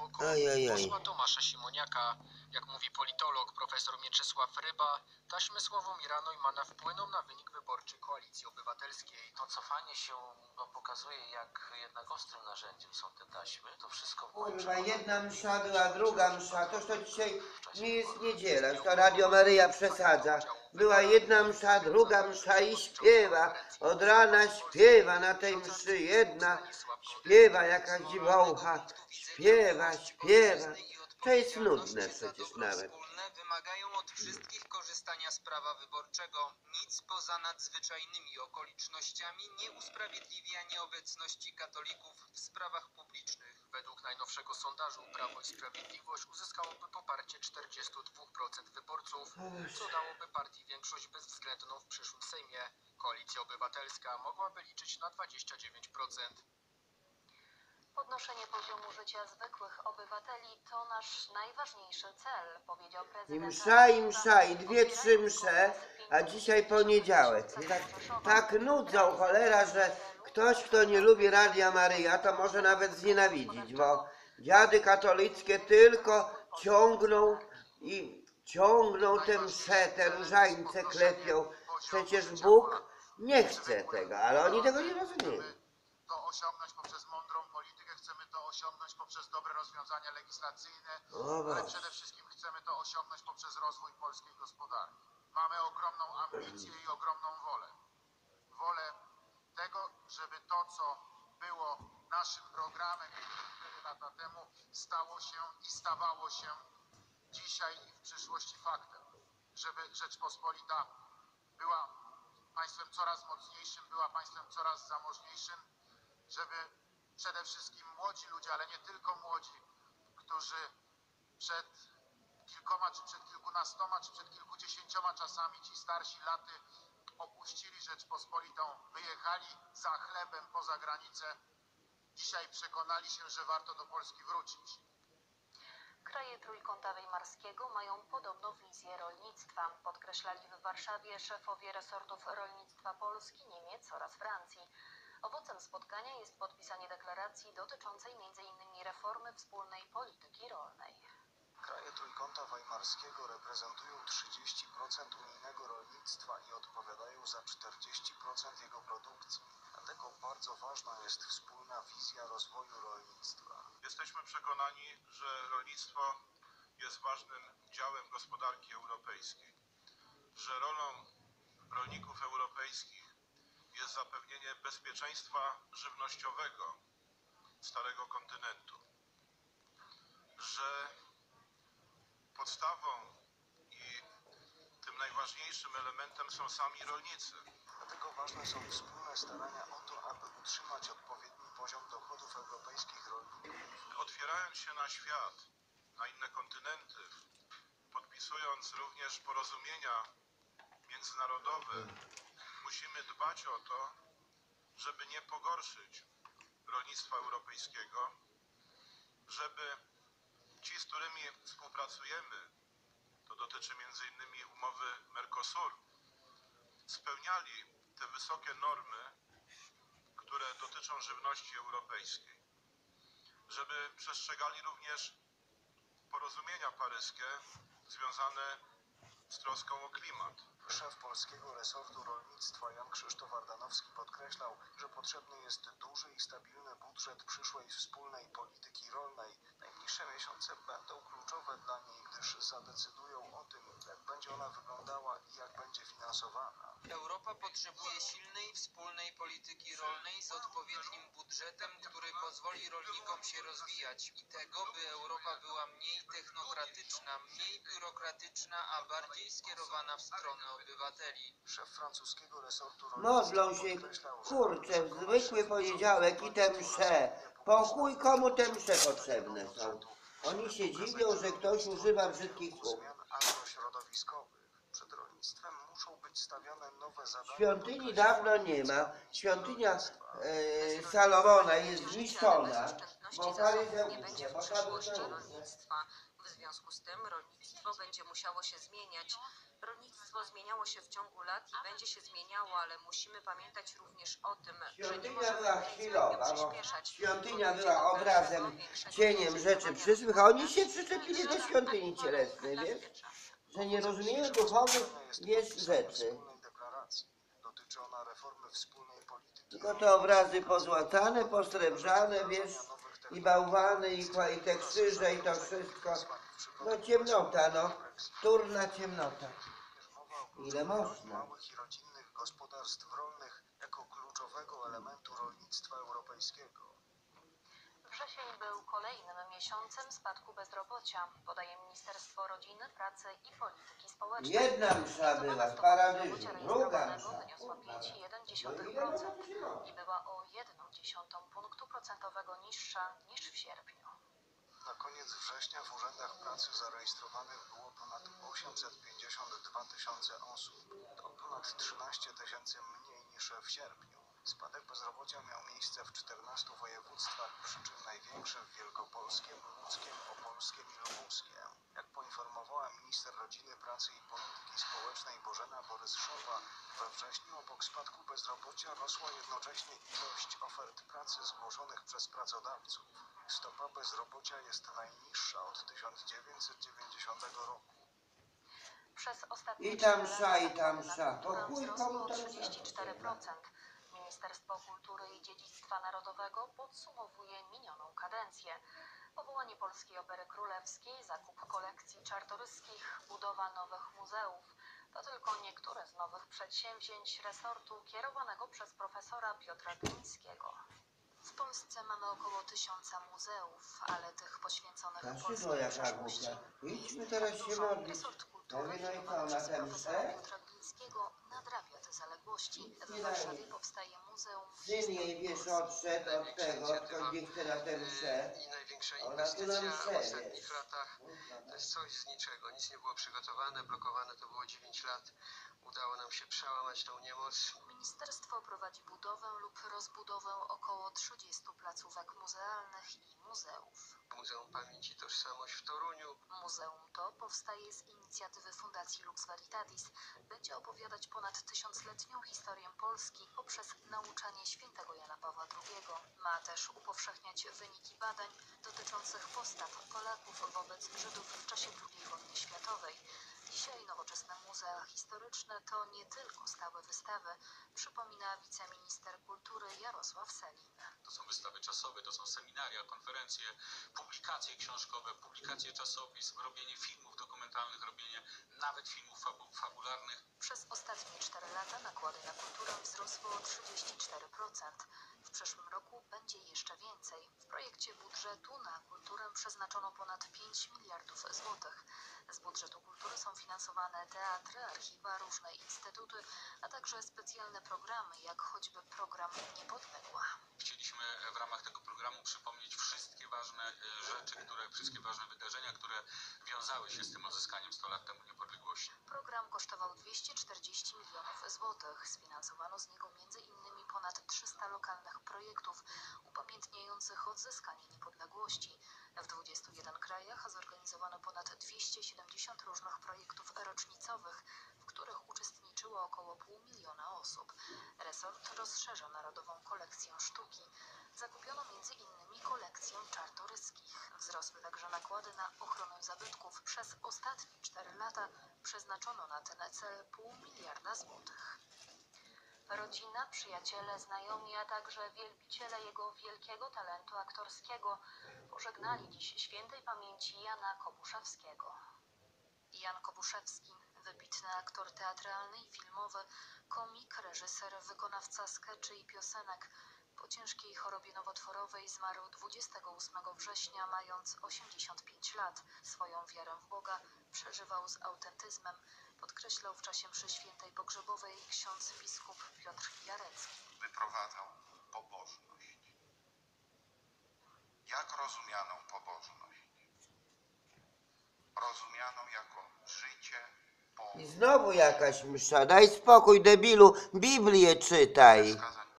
pokoju Ajajaj. posła Tomasza Simoniaka. Jak mówi politolog profesor Mieczysław Ryba, taśmy Sławomira Neumanna wpłyną na wynik wyborczy Koalicji Obywatelskiej. To cofanie się no, pokazuje, jak jednak ostrym narzędziem są te taśmy. To wszystko Kurwa, jedna msza była, druga msza, toż to dzisiaj nie jest niedziela, to Radio Maryja przesadza. Była jedna msza, druga msza i śpiewa, od rana śpiewa na tej mszy jedna, śpiewa jakaś dziwołcha, śpiewa, śpiewa. To jest nudne przecież nawet. Wymagają od wszystkich korzystania z prawa wyborczego. Nic poza nadzwyczajnymi okolicznościami nie usprawiedliwia nieobecności katolików w sprawach publicznych. Według najnowszego sondażu Prawo i Sprawiedliwość uzyskałoby poparcie 42% wyborców, co dałoby partii większość bezwzględną w przyszłym Sejmie. Koalicja Obywatelska mogłaby liczyć na 29%. Podnoszenie poziomu życia zwykłych obywateli to nasz najważniejszy cel, powiedział I prezydent. msza, i msza, i dwie, trzy msze, a dzisiaj poniedziałek. I tak, tak nudzą cholera, że ktoś, kto nie lubi Radia Maryja, to może nawet znienawidzić, bo dziady katolickie tylko ciągną i ciągną te msze, te różańce klepią. Przecież Bóg nie chce tego, ale oni tego nie rozumieją. to osiągnąć poprzez mądrą politykę, chcemy to osiągnąć poprzez dobre rozwiązania legislacyjne, O ale przede wszystkim chcemy to osiągnąć poprzez rozwój polskiej gospodarki. Mamy ogromną ambicję i ogromną wolę. Wolę tego, żeby to, co było naszym programem 4 lata temu, stało się i stawało się dzisiaj i w przyszłości faktem. Żeby Rzeczpospolita była państwem coraz mocniejszym, była państwem coraz zamożniejszym, żeby przede wszystkim młodzi ludzie, ale nie tylko młodzi, którzy przed kilkoma, czy przed kilkunastoma, czy przed kilkudziesięcioma czasami ci starsi laty opuścili Rzeczpospolitą, wyjechali za chlebem poza granicę, dzisiaj przekonali się, że warto do Polski wrócić. Kraje Trójkąta Weimarskiego mają podobną wizję rolnictwa, podkreślali w Warszawie szefowie resortów rolnictwa Polski, Niemiec oraz Francji. Spotkania jest podpisanie deklaracji dotyczącej m.in. reformy wspólnej polityki rolnej. Kraje Trójkąta Weimarskiego reprezentują 30% unijnego rolnictwa i odpowiadają za 40% jego produkcji. Dlatego bardzo ważna jest wspólna wizja rozwoju rolnictwa. Jesteśmy przekonani, że rolnictwo jest ważnym działem gospodarki europejskiej, że rolą rolników europejskich jest zapewnienie bezpieczeństwa żywnościowego Starego Kontynentu, że podstawą i tym najważniejszym elementem są sami rolnicy. Dlatego ważne są wspólne starania o to, aby utrzymać odpowiedni poziom dochodów europejskich rolników. otwierając się na świat, na inne kontynenty, podpisując również porozumienia międzynarodowe, musimy dbać o to, żeby nie pogorszyć rolnictwa europejskiego, żeby ci, z którymi współpracujemy, to dotyczy innymi umowy Mercosur, spełniali te wysokie normy, które dotyczą żywności europejskiej żeby przestrzegali również porozumienia paryskie związane z troską o klimat. Szef polskiego resortu rolnictwa Jan Krzysztof Ardanowski podkreślał, że potrzebny jest duży i stabilny budżet przyszłej wspólnej polityki rolnej. Najbliższe miesiące będą kluczowe dla niej, gdyż zadecydują o tym, jak będzie ona wyglądała i jak będzie finansowana. Europa potrzebuje silnej wspólnej polityki rolnej z odpowiednim budżetem, który pozwoli rolnikom się rozwijać i tego, by Europa była mniej technokratyczna, mniej biurokratyczna, a bardziej skierowana w stronę obywateli. Szef francuskiego resortu Modlą się, kurczę, w zwykły poniedziałek i te msze. Po chuj komu te msze potrzebne są? Oni się dziwią, że ktoś używa brzydkich słów. Świątyni dawno nie ma. Świątynia e, Salomona jest zniszczona. Bo będzie w przyszłości rolnictwa. W związku z tym rolnictwo będzie musiało się zmieniać. Rolnictwo zmieniało się w ciągu lat i będzie się zmieniało, ale musimy pamiętać również o tym, że nie Świątynia możemy była chwilowa, bo przyspieszać. świątynia Ludzie była do obrazem, większego cieniem rzeczy zainteresowania przyszłych, a oni się przyczepili do świątyni cielesnej, wiesz? Że nie rozumieją duchowych, wiesz, rzeczy. wspólnej deklaracji. Dotyczy ona reformy wspólnej polityki Tylko te obrazy pozłacane, posrebrzane, wiesz, i bałwany, i, i te krzyże, i to wszystko. No ciemnota, no. Turna ciemnota. Ile można? małych i rodzinnych gospodarstw rolnych jako kluczowego elementu rolnictwa europejskiego. Wrzesień był kolejnym miesiącem spadku bezrobocia, podaje Ministerstwo Rodziny, Pracy i Polityki Społecznej. Jedna msza była w bezrobocia druga rejestrowanego msza. wyniosła No ile 5,1% można wytrzymać? i była o 1,1 punktu procentowego niższa niż w sierpniu. Koniec września w urzędach pracy zarejestrowanych było ponad 852 tysiące osób. To ponad 13 tysięcy mniej niż w sierpniu. Spadek bezrobocia miał miejsce w 14 województwach, przy czym największy w Wielkopolskiem, Łódzkiem, Opolskiem i Lubuskiem. Jak poinformowała minister rodziny, pracy i polityki społecznej Bożena Borys-Szopa, we wrześniu obok spadku bezrobocia rosła jednocześnie ilość ofert pracy zgłoszonych przez pracodawców. Stopa bezrobocia jest najniższa od 1990 roku. Przez ostatnie I tam lata i tam Po kulturę chuj komu o tam msza 34%. Ministerstwo Kultury i Dziedzictwa Narodowego podsumowuje minioną kadencję. Powołanie Polskiej Opery Królewskiej, zakup kolekcji czartoryskich, budowa nowych muzeów. To tylko niektóre z nowych przedsięwzięć resortu kierowanego przez profesora Piotra Glińskiego. W Polsce mamy około tysiąca muzeów, ale tych poświęconych Ta polskiej szydło jaka przeszłości głupia. Idźmy teraz tak się dużo. modlić. Resort kultury mówię, no i co, na przez tę profesora mszę? Piotra Glińskiego nadrabia te zaległości. W Nie Warszawie powstaje Muzeum Syn jej, Historii wiesz, odszedł od tego, nie chce na tę mszę. i największa inwestycja w ostatnich latach. To jest coś z niczego. Nic nie było przygotowane, blokowane to było 9 lat. Udało nam się przełamać tą niemoc. Ministerstwo prowadzi budowę lub rozbudowę około 30 placówek muzealnych i muzeów. Muzeum Pamięci i Tożsamość w Toruniu. Muzeum to powstaje z inicjatywy Fundacji Lux Veritatis. Będzie opowiadać ponad tysiącletnią historię Polski poprzez nauczanie świętego Jana Pawła II. Ma też upowszechniać wyniki badań dotyczących postaw Polaków wobec Żydów w czasie II wojny światowej. Dzisiaj nowoczesne muzea historyczne to nie tylko stałe wystawy, przypomina wiceminister kultury Jarosław Selin. To są wystawy czasowe, to są seminaria, konferencje, publikacje książkowe, publikacje czasopism, robienie filmów dokumentalnych, robienie nawet filmów fabu fabularnych. Przez ostatnie 4 lata nakłady na kulturę wzrosły o 34%. W przyszłym roku będzie jeszcze więcej. W projekcie budżetu na kulturę przeznaczono ponad 5 miliardów złotych. Z budżetu kultury są finansowane teatry, archiwa, różne instytuty, a także specjalne programy, jak choćby program Niepodległa. Chcieliśmy w ramach tego programu przypomnieć wszystkie ważne e, rzeczy, które, wszystkie ważne wydarzenia, które wiązały się z tym odzyskaniem 100 lat temu niepodległości. Program kosztował 240 milionów złotych. Sfinansowano z niego m.in. ponad 300 lokalnych projektów upamiętniających odzyskanie niepodległości. W 21 krajach zorganizowano ponad 270 różnych projektów rocznicowych, których uczestniczyło około pół miliona osób. Resort rozszerza narodową kolekcję sztuki. Zakupiono m.in. kolekcję czartoryskich. Wzrosły także nakłady na ochronę zabytków. Przez ostatnie 4 lata przeznaczono na ten cel pół miliarda złotych. Rodzina, przyjaciele, znajomi, a także wielbiciele jego wielkiego talentu aktorskiego pożegnali dziś świętej pamięci Jana Kobuszewskiego. Jan Kobuszewski, wybitny aktor teatralny i filmowy, komik, reżyser, wykonawca skeczy i piosenek, po ciężkiej chorobie nowotworowej zmarł 28 września, mając 85 lat. Swoją wiarę w Boga przeżywał z autentyzmem, podkreślał w czasie mszy świętej pogrzebowej ksiądz biskup Piotr Jarecki. Wyprowadzał pobożność. Jak rozumianą pobożność? Rozumianą jako życie po I znowu jakaś msza. Daj spokój, debilu. Biblię czytaj.